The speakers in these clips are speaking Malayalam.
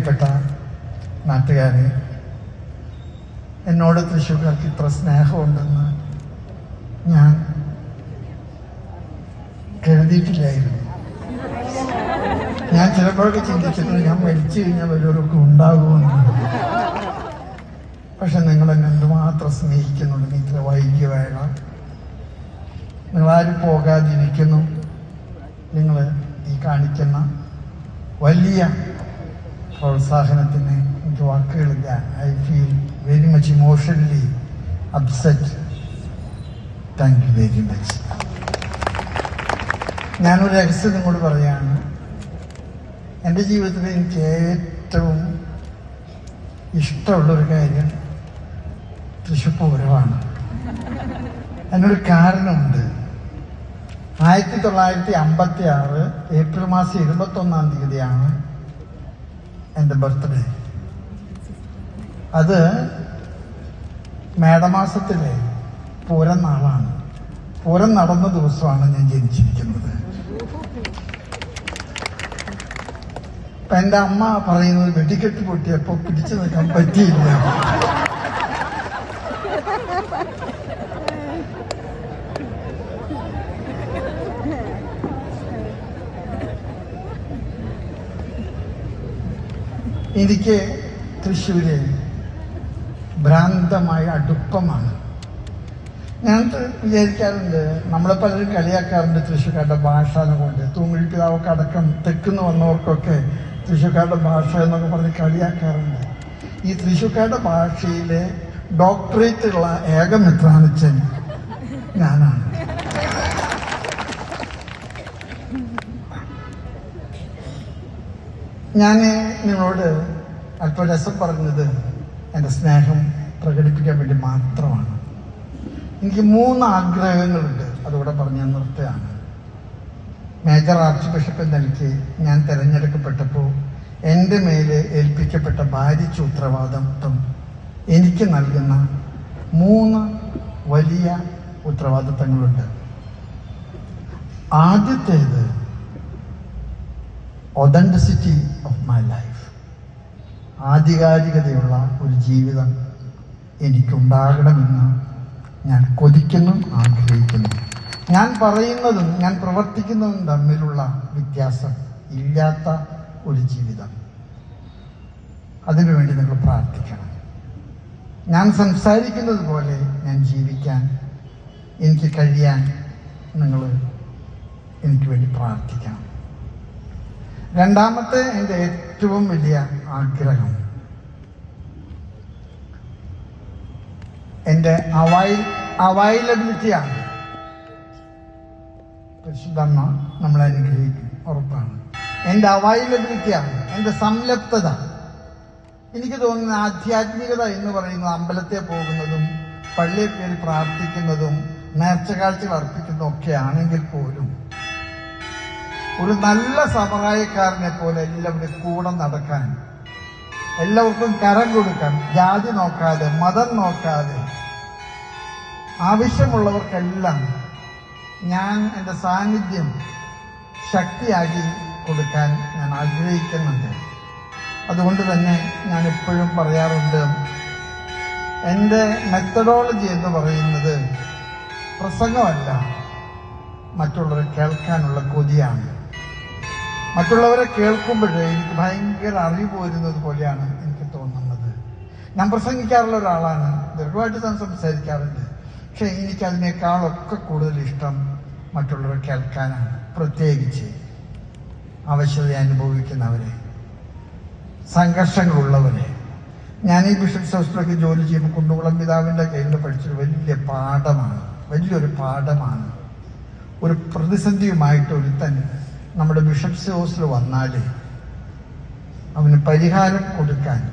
പ്രിയപ്പെട്ട നാട്ടുകാരെ എന്നോട് തൃശ്ശൂർക്കാർക്ക് ഇത്ര സ്നേഹമുണ്ടെന്ന് ഞാൻ കരുതിയിട്ടില്ലായിരുന്നു ഞാൻ ചിലപ്പോഴൊക്കെ ചിന്തിച്ചിട്ടുണ്ട് ഞാൻ മരിച്ചു കഴിഞ്ഞാൽ വലിയവരൊക്കെ ഉണ്ടാകുമെന്ന്. പക്ഷെ നിങ്ങൾ എന്നെ എന്തുമാത്രം സ്നേഹിക്കുന്നുണ്ട്? ഇത്ര വൈകിയ വേള നിങ്ങളാരും പോകാതിരിക്കുന്നു. നിങ്ങൾ ഈ കാണിക്കുന്ന വലിയ പ്രോത്സാഹനത്തിന് എനിക്ക് വാക്കുകളില്ല I feel very much emotionally upset thank you very much ഞാനൊരു രഹസ്യം നിങ്ങളോട് പറയാണ്. എന്റെ ജീവിതത്തിൽ എനിക്ക് ഏറ്റവും ഇഷ്ടമുള്ളൊരു കാര്യം തൃശ്ശൂർ പൂരമാണ്. അതിനൊരു കാരണമുണ്ട്. ആയിരത്തി തൊള്ളായിരത്തി അമ്പത്തി ആറ് ഏപ്രിൽ മാസം ഇരുപത്തൊന്നാം തീയതിയാണ് എന്റെ ബർത്ത്ഡേ. അത് മേടമാസത്തിലെ പൂരം നാളാണ് പൂരം നടന്ന ദിവസമാണ് ഞാൻ ജനിച്ചിരിക്കുന്നത്. എന്റെ അമ്മ പറയുന്നത് വെടിക്കെട്ട് പൊട്ടിയപ്പോ പിടിച്ചു നിൽക്കാൻ പറ്റിയില്ല. എനിക്ക് തൃശ്ശൂര് ഭ്രാന്തമായ അടുപ്പമാണ്. ഞാൻ വിചാരിക്കാറുണ്ട്. നമ്മളെ പലരും കളിയാക്കാറുണ്ട് തൃശ്ശൂർക്കാരുടെ ഭാഷ എന്നുകൊണ്ട് തൂങ്ങിൽ പിതാവൊക്കെ അടക്കം തെക്കുന്ന് വന്നവർക്കൊക്കെ തൃശ്ശൂർക്കാരുടെ ഭാഷ എന്നൊക്കെ പറഞ്ഞ് കളിയാക്കാറുണ്ട്. ഈ തൃശ്ശൂർക്കാരുടെ ഭാഷയിലെ ഡോക്ടറേറ്റുള്ള ഉള്ള ഏക മിത്രാനിച്ചൻ ഞാനാണ്. ഞാൻ നിങ്ങളോട് അല്പം രസം പറഞ്ഞത് എന്റെ സ്നേഹം പ്രകടിപ്പിക്കാൻ വേണ്ടി മാത്രമാണ്. എനിക്ക് മൂന്ന് ആഗ്രഹങ്ങളുണ്ട്. അതുകൂടെ പറഞ്ഞ് നിർത്തുകയാണ്. മേജർ ആർച്ച് ബിഷപ്പ് നിലയ്ക്ക് ഞാൻ തിരഞ്ഞെടുക്കപ്പെട്ടപ്പോൾ എന്റെ മേലെ ഏൽപ്പിക്കപ്പെട്ട ഭാരിച്ച ഉത്തരവാദിത്വം എനിക്ക് നൽകുന്ന മൂന്ന് വലിയ ഉത്തരവാദിത്തങ്ങളുണ്ട്. ആദ്യത്തേത് ഒതന്റിസിറ്റി ഓഫ് മൈ ലൈഫ് ആധികാരികതയുള്ള ഒരു ജീവിതം എനിക്കുണ്ടാകണമെന്ന് ഞാൻ കൊതിക്കുന്നു ആഗ്രഹിക്കുന്നു. ഞാൻ പറയുന്നതും ഞാൻ പ്രവർത്തിക്കുന്നതും തമ്മിലുള്ള വ്യത്യാസം ഇല്ലാത്ത ഒരു ജീവിതം. അതിനുവേണ്ടി നിങ്ങൾ പ്രാർത്ഥിക്കണം. ഞാൻ സംസാരിക്കുന്നത് പോലെ ഞാൻ ജീവിക്കാൻ എനിക്ക് കഴിയാൻ നിങ്ങൾ എനിക്ക് വേണ്ടി പ്രാർത്ഥിക്കണം. രണ്ടാമത്തെ എന്റെ ഏറ്റവും വലിയ ആഗ്രഹം. എന്റെ അവൈ അവൈലബിലിറ്റിയാണ്. പരിശുദ്ധമ്മ നമ്മളെ അനുഗ്രഹിക്കും ഉറപ്പാണ്. എന്റെ അവൈലബിലിറ്റിയാണ് എന്റെ സംലപ്തത. എനിക്ക് തോന്നുന്ന ആധ്യാത്മികത എന്ന് പറയുന്നത് അമ്പലത്തെ പോകുന്നതും പള്ളിയിൽ കയറി പ്രാർത്ഥിക്കുന്നതും നേർച്ചകാഴ്ചകൾ അർപ്പിക്കുന്നതും ഒക്കെ ആണെങ്കിൽ പോലും ഒരു നല്ല സമറായക്കാരനെ പോലെ എല്ലാവരും കൂടെ നടക്കാൻ എല്ലാവർക്കും കരം കൊടുക്കാൻ ജാതി നോക്കാതെ മതം നോക്കാതെ ആവശ്യമുള്ളവർക്കെല്ലാം ഞാൻ എന്റെ സാന്നിധ്യം ശക്തിയാക്കി കൊടുക്കാൻ ഞാൻ ആഗ്രഹിക്കുന്നുണ്ട്. അതുകൊണ്ട് തന്നെ ഞാൻ എപ്പോഴും പറയാറുണ്ട് എന്റെ മെത്തഡോളജി എന്ന് പറയുന്നത് പ്രസംഗമല്ല മറ്റുള്ളവരെ കേൾക്കാനുള്ള കൊതിയാണ്. മറ്റുള്ളവരെ കേൾക്കുമ്പോഴേ എനിക്ക് ഭയങ്കര അറിവ് വരുന്നത് പോലെയാണ് എനിക്ക് തോന്നുന്നത്. ഞാൻ പ്രസംഗിക്കാറുള്ള ഒരാളാണ്. ദീർഘമായിട്ട് ഞാൻ സംസാരിക്കാറുണ്ട്. പക്ഷെ എനിക്ക് അതിനേക്കാളൊക്കെ കൂടുതൽ ഇഷ്ടം മറ്റുള്ളവരെ കേൾക്കാനാണ്. പ്രത്യേകിച്ച് ആവശ്യത അനുഭവിക്കുന്നവരെ സംഘർഷങ്ങളുള്ളവരെ. ഞാൻ ഈ ബിഷപ്സ് ഹോസ്പിറ്റലൊക്കെ ജോലി ചെയ്യുമ്പോൾ കുണ്ടുകുളം പിതാവിന്റെ കയ്യിൽ പഠിച്ചൊരു വലിയ പാഠമാണ്. വലിയൊരു പാഠമാണ്. ഒരു പ്രതിസന്ധിയുമായിട്ട് ഒരുത്തൻ നമ്മുടെ ബിഷപ്സ് ഹൗസിൽ വന്നാൽ അവന് പരിഹാരം കൊടുക്കാൻ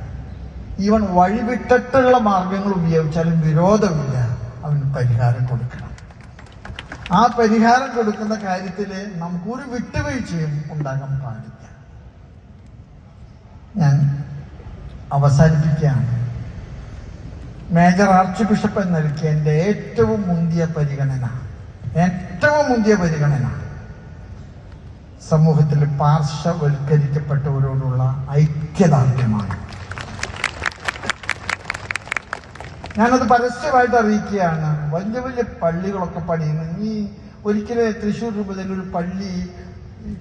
ഈവൻ വഴിവിട്ടിട്ടുള്ള മാർഗങ്ങൾ ഉപയോഗിച്ചാലും വിരോധമില്ല. അവന് പരിഹാരം കൊടുക്കണം. ആ പരിഹാരം കൊടുക്കുന്ന കാര്യത്തിൽ നമുക്കൊരു വിട്ടുവീഴ്ചയും ഉണ്ടാകാൻ പാടില്ല. ഞാൻ അവസാനിപ്പിക്കുകയാണ്. മേജർ ആർച്ച് ബിഷപ്പ് എന്ന എന്റെ ഏറ്റവും മുന്തിയ പരിഗണന ഏറ്റവും മുന്തിയ പരിഗണന സമൂഹത്തിൽ പാർശ്വവൽക്കരിക്കപ്പെട്ടവരോടുള്ള ഐക്യദാർഢ്യമാണ്. ഞാനത് പരസ്യമായിട്ട് അറിയിക്കുകയാണ്. വലിയ വലിയ പള്ളികളൊക്കെ പണിയുന്നു. ഇനി ഒരിക്കലും തൃശ്ശൂർ രൂപതയിൽ ഒരു പള്ളി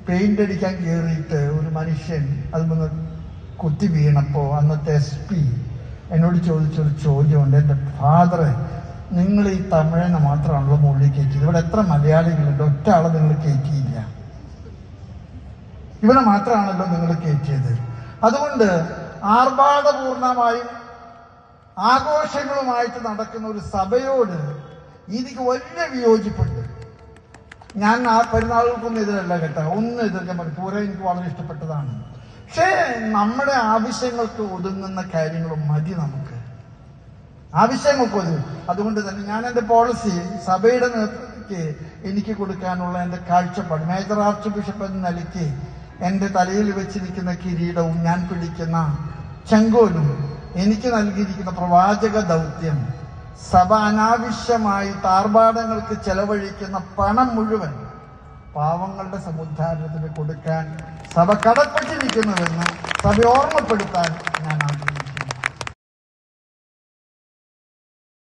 പെയിന്റ് അടിക്കാൻ കയറിയിട്ട് ഒരു മനുഷ്യൻ അത് വന്ന് കുത്തി വീണപ്പോ അന്നത്തെ എസ് പി എന്നോട് ചോദിച്ചൊരു ചോദ്യമുണ്ട്. എന്റെ ഫാദർ നിങ്ങൾ ഈ തമിഴനെ മാത്രമാണല്ലോ മുകളിൽ കയറ്റിയത്. ഇവിടെ എത്ര മലയാളികളുണ്ട്? ഒറ്റ ആളെ നിങ്ങൾ കയറ്റിയില്ല. ഇവിടെ മാത്രമാണല്ലോ നിങ്ങൾ കയറ്റിയത്. അതുകൊണ്ട് ആർഭാടപൂർണമായും ആഘോഷങ്ങളുമായിട്ട് നടക്കുന്ന ഒരു സഭയോട് എനിക്ക് വലിയ വിയോജിപ്പുണ്ട്. ഞാൻ ആ പെരുന്നാളുകൾക്കൊന്നും എതിരല്ല കേട്ടോ. ഒന്നും എതിർക്കാൻ പറ്റും പൂരം എനിക്ക് വളരെ ഇഷ്ടപ്പെട്ടതാണ്. പക്ഷേ നമ്മുടെ ആവശ്യങ്ങൾക്ക് ഒതുങ്ങുന്ന കാര്യങ്ങളും മതി നമുക്ക്. ആവശ്യങ്ങൾക്ക് ഒതുങ്ങും. അതുകൊണ്ട് തന്നെ ഞാൻ എന്റെ പോളിസി സഭയുടെ നേതൃത്വത്തിൽ എനിക്ക് കൊടുക്കാനുള്ള എന്റെ കാഴ്ചപ്പാട് മേജർ ആർച്ച് ബിഷപ്പ് എന്ന നിലയ്ക്ക് എന്റെ തലയിൽ വെച്ചിരിക്കുന്ന കിരീടവും ഞാൻ പിടിക്കുന്ന ചെങ്കോലും എനിക്ക് നൽകിയിരിക്കുന്ന പ്രവാചക ദൗത്യം സഭ അനാവശ്യമായി താർപാടങ്ങൾക്ക് ചെലവഴിക്കുന്ന പണം മുഴുവൻ പാവങ്ങളുടെ സമുദ്ധാരണത്തിന് കൊടുക്കാൻ സഭ കടപ്പെട്ടിരിക്കുന്നുവെന്ന് സഭ ഓർമ്മപ്പെടുത്താൻ ഞാൻ